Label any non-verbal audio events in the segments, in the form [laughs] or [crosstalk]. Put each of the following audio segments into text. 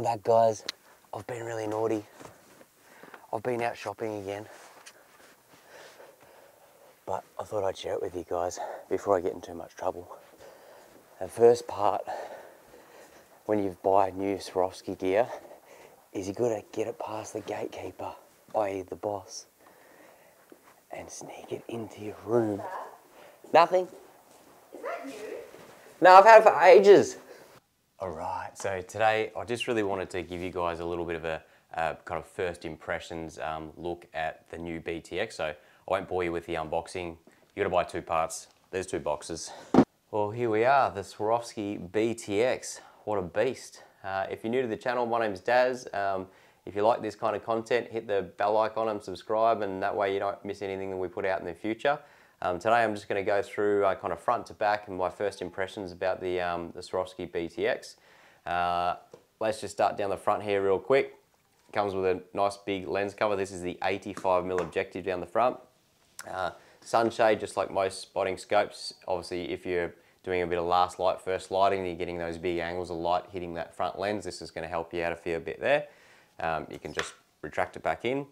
Welcome back guys. I've been really naughty. I've been out shopping again. But I thought I'd share it with you guys before I get in too much trouble. The first part, when you buy new Swarovski gear, is you gotta get it past the gatekeeper, i.e. the boss, and sneak it into your room. Nothing. Is that you? No, I've had it for ages. All right, so today I just really wanted to give you guys a little bit of a uh, kind of first impressions um, look at the new BTX. So I won't bore you with the unboxing. You gotta buy two parts. There's two boxes. Well, here we are, the Swarovski BTX. What a beast. Uh, if you're new to the channel, my name's Daz. Um, if you like this kind of content, hit the bell icon and subscribe and that way you don't miss anything that we put out in the future. Um, today I'm just going to go through uh, kind of front to back and my first impressions about the, um, the Swarovski BTX. Uh, let's just start down the front here real quick. Comes with a nice big lens cover. This is the 85mm objective down the front. Uh, sunshade, just like most spotting scopes. Obviously, if you're doing a bit of last light, first lighting, you're getting those big angles of light hitting that front lens. This is going to help you out a fair bit there. Um, you can just retract it back in.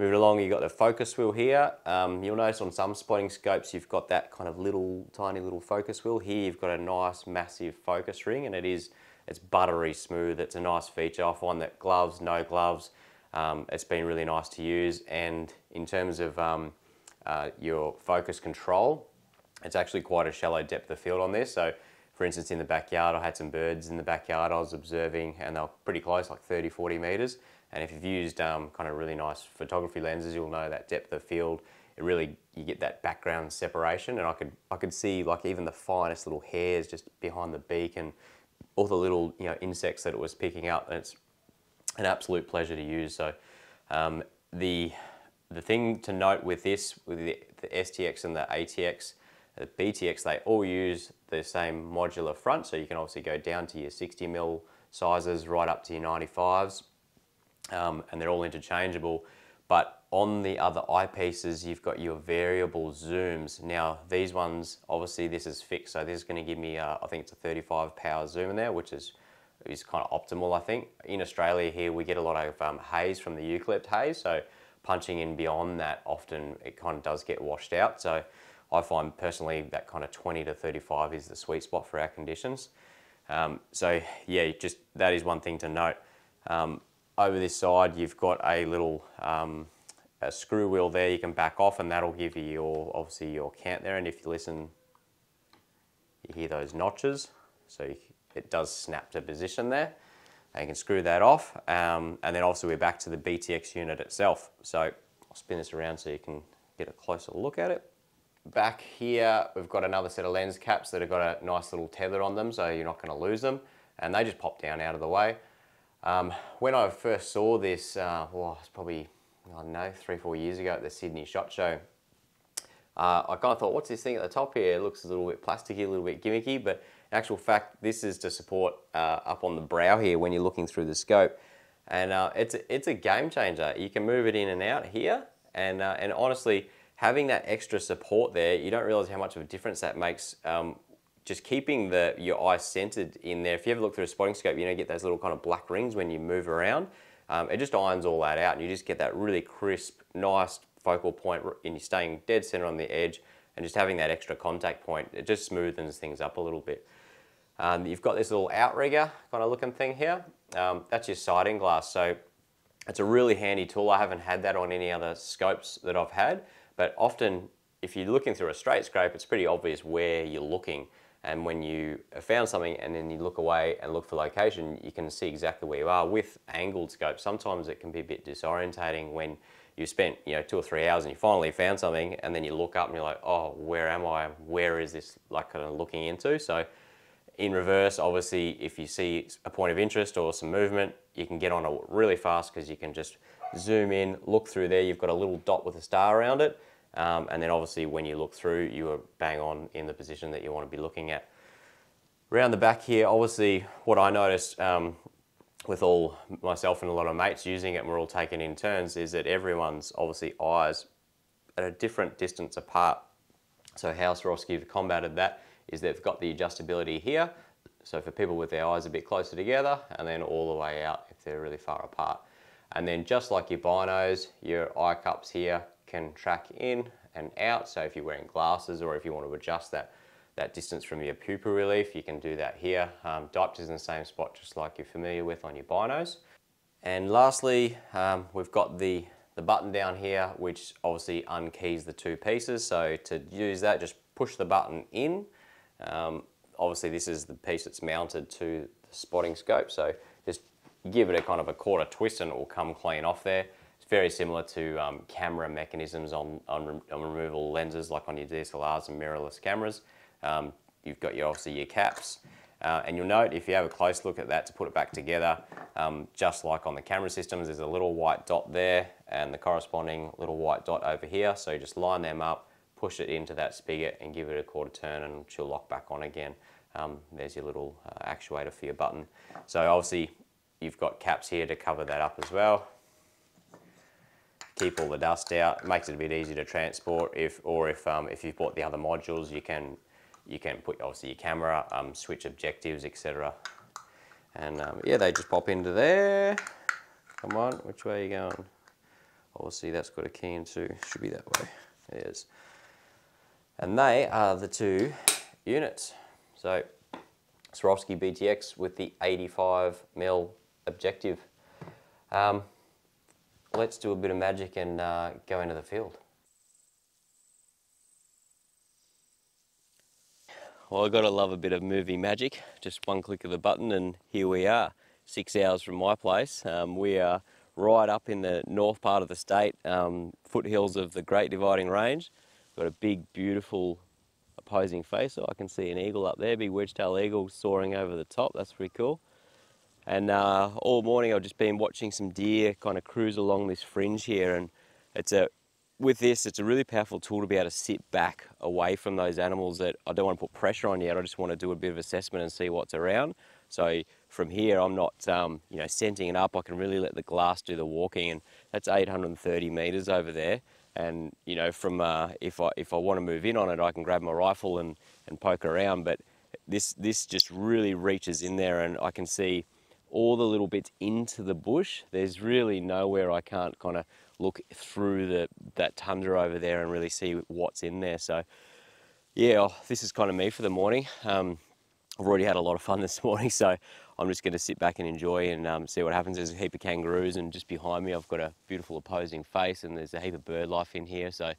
Moving along, you've got the focus wheel here. Um, you'll notice on some spotting scopes, you've got that kind of little, tiny little focus wheel. Here you've got a nice, massive focus ring and it is, it's buttery smooth. It's a nice feature. I find that gloves, no gloves, um, it's been really nice to use. And in terms of um, uh, your focus control, it's actually quite a shallow depth of field on this. So for instance, in the backyard, I had some birds in the backyard I was observing and they were pretty close, like 30, 40 meters. And if you've used um, kind of really nice photography lenses, you'll know that depth of field, it really, you get that background separation. And I could, I could see like even the finest little hairs just behind the beak and all the little, you know, insects that it was picking up. And it's an absolute pleasure to use. So um, the, the thing to note with this, with the, the STX and the ATX, the BTX, they all use the same modular front. So you can obviously go down to your 60 mil sizes right up to your 95s um, and they're all interchangeable. But on the other eyepieces, you've got your variable zooms. Now, these ones, obviously this is fixed, so this is gonna give me, uh, I think it's a 35 power zoom in there, which is, is kind of optimal, I think. In Australia here, we get a lot of um, haze from the Eucalypt haze, so punching in beyond that, often it kind of does get washed out. So I find personally that kind of 20 to 35 is the sweet spot for our conditions. Um, so yeah, just that is one thing to note. Um, over this side, you've got a little um, a screw wheel there you can back off and that'll give you your, obviously your count there. And if you listen, you hear those notches. So you, it does snap to position there. And you can screw that off. Um, and then also we're back to the BTX unit itself. So I'll spin this around so you can get a closer look at it. Back here, we've got another set of lens caps that have got a nice little tether on them so you're not going to lose them. And they just pop down out of the way. Um, when I first saw this, uh, well, it's probably, I don't know, three, four years ago at the Sydney SHOT Show, uh, I kind of thought, what's this thing at the top here? It looks a little bit plasticky, a little bit gimmicky, but in actual fact, this is to support uh, up on the brow here when you're looking through the scope. And uh, it's, a, it's a game changer. You can move it in and out here, and, uh, and honestly, having that extra support there, you don't realize how much of a difference that makes um, just keeping the your eye centered in there. If you ever look through a spotting scope, you know, get those little kind of black rings when you move around. Um, it just irons all that out and you just get that really crisp, nice focal point and you're staying dead center on the edge and just having that extra contact point, it just smoothens things up a little bit. Um, you've got this little outrigger kind of looking thing here. Um, that's your sighting glass. So it's a really handy tool. I haven't had that on any other scopes that I've had, but often if you're looking through a straight scope, it's pretty obvious where you're looking. And when you have found something and then you look away and look for location, you can see exactly where you are. With angled scopes, sometimes it can be a bit disorientating when you spent you know two or three hours and you finally found something and then you look up and you're like, oh, where am I? Where is this like kind of looking into? So in reverse, obviously, if you see a point of interest or some movement, you can get on it really fast because you can just zoom in, look through there. You've got a little dot with a star around it um, and then obviously when you look through, you are bang on in the position that you want to be looking at. Around the back here, obviously what I noticed um, with all myself and a lot of mates using it and we're all taking in turns is that everyone's obviously eyes at a different distance apart. So how Swarovski have combated that is they've got the adjustability here So for people with their eyes a bit closer together and then all the way out if they're really far apart. And then just like your binos, your eye cups here can track in and out. So if you're wearing glasses or if you want to adjust that, that distance from your pupa relief, you can do that here. Um, diopters in the same spot just like you're familiar with on your binos. And lastly, um, we've got the, the button down here, which obviously unkeys the two pieces. So to use that, just push the button in. Um, obviously this is the piece that's mounted to the spotting scope. So just give it a kind of a quarter twist and it will come clean off there. Very similar to um, camera mechanisms on, on, on, removal lenses like on your DSLRs and mirrorless cameras. Um, you've got your, obviously your caps. Uh, and you'll note if you have a close look at that to put it back together, um, just like on the camera systems, there's a little white dot there and the corresponding little white dot over here. So you just line them up, push it into that spigot and give it a quarter turn and she'll lock back on again. Um, there's your little uh, actuator for your button. So obviously you've got caps here to cover that up as well. Keep all the dust out. It makes it a bit easier to transport. If or if um, if you've bought the other modules, you can you can put obviously your camera, um, switch objectives, etc. And um, yeah, they just pop into there. Come on, which way are you going? Obviously that's got a key into, should be that way. It is. And they are the two units. So Swarovski BTX with the 85 mil objective. Um, let's do a bit of magic and uh, go into the field. Well, I've got to love a bit of movie magic. Just one click of the button and here we are, six hours from my place. Um, we are right up in the north part of the state, um, foothills of the Great Dividing Range. Got a big, beautiful opposing face. So I can see an eagle up there, big wedge-tailed eagle soaring over the top. That's pretty cool. And uh, all morning I've just been watching some deer kind of cruise along this fringe here and it's a with this, it's a really powerful tool to be able to sit back away from those animals that I don't want to put pressure on yet. I just want to do a bit of assessment and see what's around. So from here, I'm not, um, you know, scenting it up. I can really let the glass do the walking, and that's 830 meters over there. And you know, from uh, if I if I want to move in on it, I can grab my rifle and and poke around. But this this just really reaches in there, and I can see all the little bits into the bush. There's really nowhere I can't kind of look through the that tundra over there and really see what's in there. So yeah, oh, this is kind of me for the morning. Um, I've already had a lot of fun [laughs] this morning, so I'm just going to sit back and enjoy and um, see what happens. There's a heap of kangaroos, and just behind me, I've got a beautiful opposing face, and there's a heap of bird life in here. So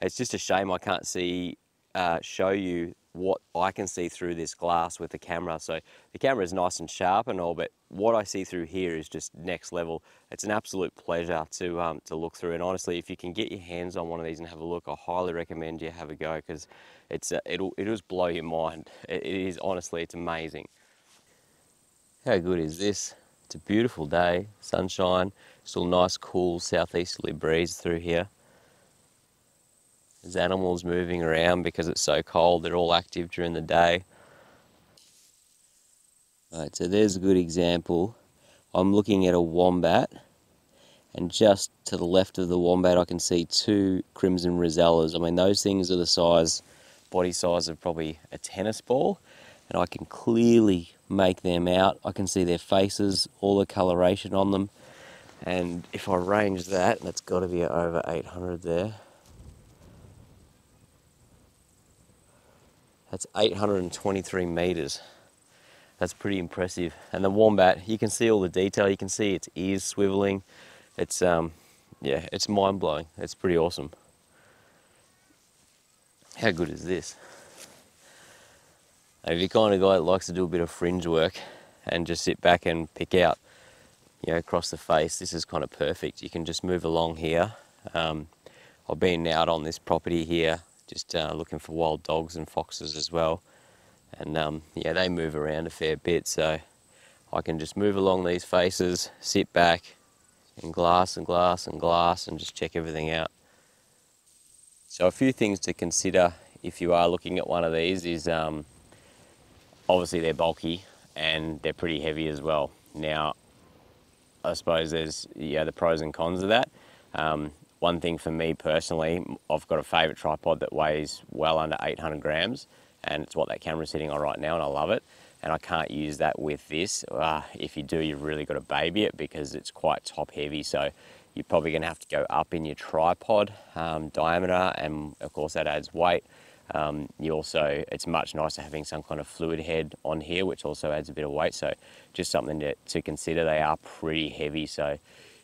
it's just a shame I can't see uh, show you what I can see through this glass with the camera. So the camera is nice and sharp and all, but what I see through here is just next level. It's an absolute pleasure to um, to look through. And honestly, if you can get your hands on one of these and have a look, I highly recommend you have a go because it's uh, it'll it'll just blow your mind. It, is honestly, it's amazing. How good is this? It's a beautiful day, sunshine, still nice, cool southeasterly breeze through here. There's animals moving around because it's so cold. They're all active during the day. Right, so there's a good example. I'm looking at a wombat, and just to the left of the wombat, I can see two crimson rosellas. I mean, those things are the size, body size of probably a tennis ball, and I can clearly make them out. I can see their faces, all the coloration on them, and if I range that, that's got to be over 800 there. That's 823 meters. That's pretty impressive. And the wombat, you can see all the detail. You can see its ears swiveling. It's, um, yeah, it's mind blowing. It's pretty awesome. How good is this? If you're kind of guy that likes to do a bit of fringe work and just sit back and pick out, you know, across the face, this is kind of perfect. You can just move along here. Um, I've been out on this property here just uh, looking for wild dogs and foxes as well. And um, yeah, they move around a fair bit, so I can just move along these faces, sit back, and glass and glass and glass and just check everything out. So a few things to consider if you are looking at one of these is um, obviously they're bulky and they're pretty heavy as well. Now, I suppose there's yeah the pros and cons of that. Um, one thing for me personally, I've got a favourite tripod that weighs well under 800 grams, and it's what that camera's sitting on right now, and I love it. and I can't use that with this. Uh, if you do, you've really got to baby it because it's quite top heavy. So you're probably going to have to go up in your tripod um, diameter, and of course that adds weight. Um, you also, it's much nicer having some kind of fluid head on here, which also adds a bit of weight. So just something to, to consider. They are pretty heavy. So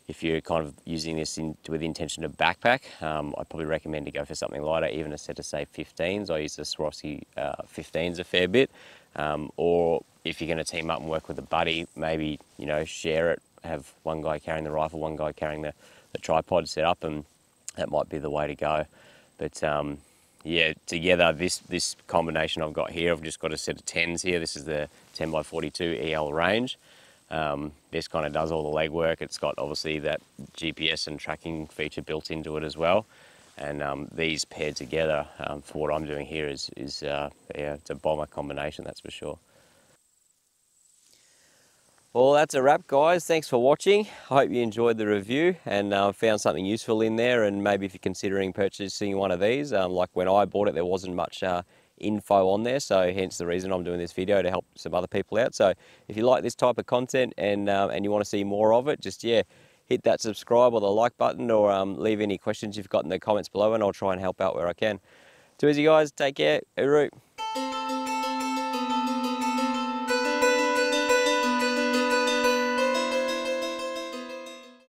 if you're kind of using this in, with the intention of backpack, um, I'd probably recommend to go for something lighter, even a set of say 15s. I use the Swarovski uh, 15s a fair bit. Um, or if you're going to team up and work with a buddy, maybe you know share it. Have one guy carrying the rifle, one guy carrying the, the tripod set up, and that might be the way to go. But um, yeah, together this this combination I've got here, I've just got a set of 10s here. This is the 10 by 42 EL range. Um, this kind of does all the legwork. It's got obviously that GPS and tracking feature built into it as well. And um, these paired together um, for what I'm doing here is, is uh, yeah, it's a bomber combination, that's for sure. Well, that's a wrap, guys. Thanks for watching. I hope you enjoyed the review and uh, found something useful in there. And maybe if you're considering purchasing one of these, um, like when I bought it, there wasn't much uh, info on there. So hence the reason I'm doing this video to help some other people out. So if you like this type of content and, um, and you want to see more of it, just, yeah, hit that subscribe or the like button or um, leave any questions you've got in the comments below and I'll try and help out where I can. Too easy guys, take care, Uru.